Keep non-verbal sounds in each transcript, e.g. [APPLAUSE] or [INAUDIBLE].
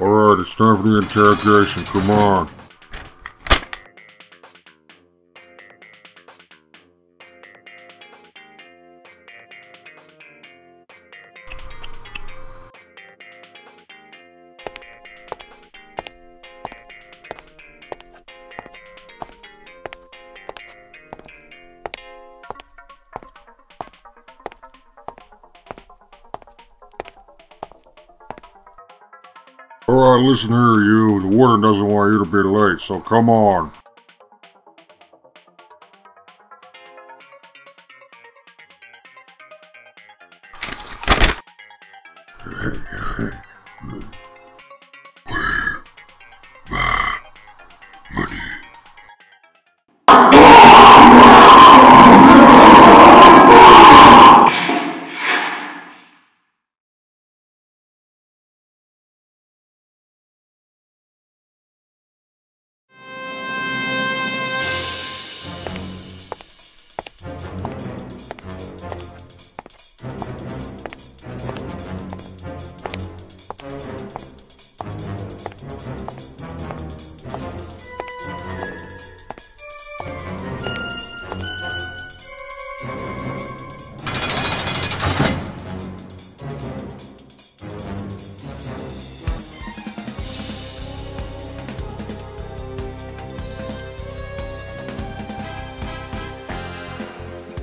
Alright, it's time for the interrogation, come on. Alright, listen here, you. The warden doesn't want you to be late, so come on. [LAUGHS]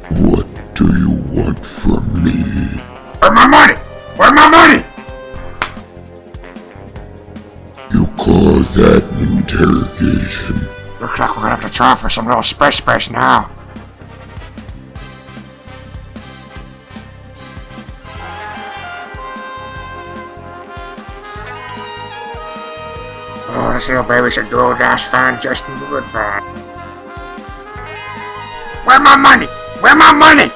What do you want from me? Where's my money? Interrogation? Looks like we're gonna have to try for some little space space now. Oh, this little baby's a good ass fan, Justin good fan. Where my money? Where my money?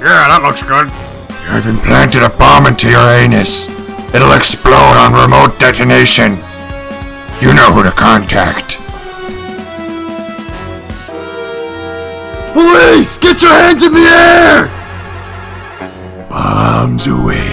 Yeah, that looks good. I've implanted a bomb into your anus. It'll explode on remote detonation. You know who to contact. Police! Get your hands in the air! Bombs away.